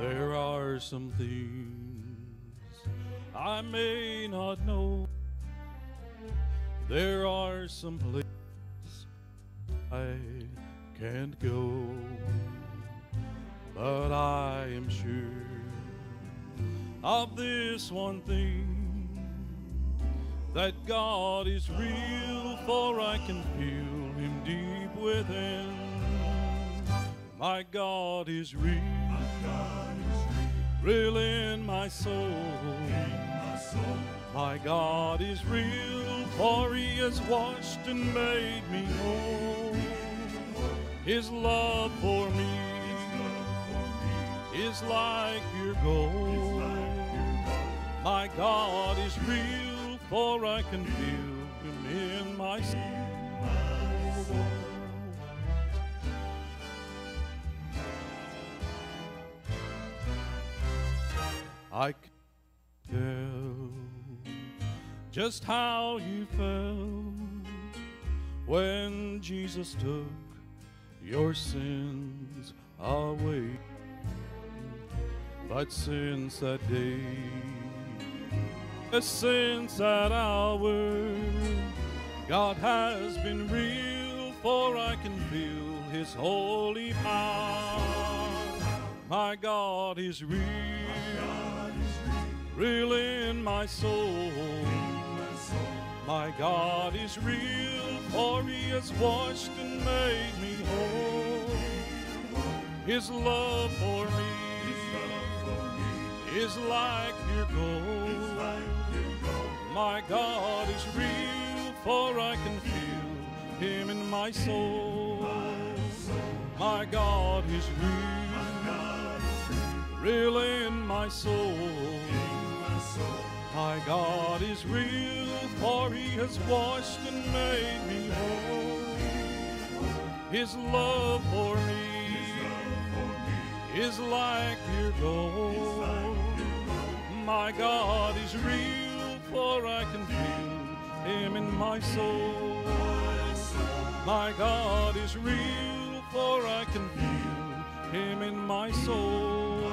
There are some things I may not know. There are some places I can't go. But I am sure of this one thing that God is real, for I can feel Him deep within. My God is real, real in my soul. My God is real, for He has washed and made me whole. His love for me is like pure gold. My God is real, for I can feel Him in my soul. I can tell just how you felt when Jesus took your sins away. But since that day, since that hour, God has been real, for I can feel His holy power. My God is real, real in my soul. My God is real, for He has washed and made me whole. His love for me is like pure gold. My God is real, for I can feel Him in my soul. My God is real, real in my soul. My God is real, for He has washed and made me whole. His love for me is like pure gold. My God is real, for I can feel Him in my soul. My God is real, for I can feel Him in my soul.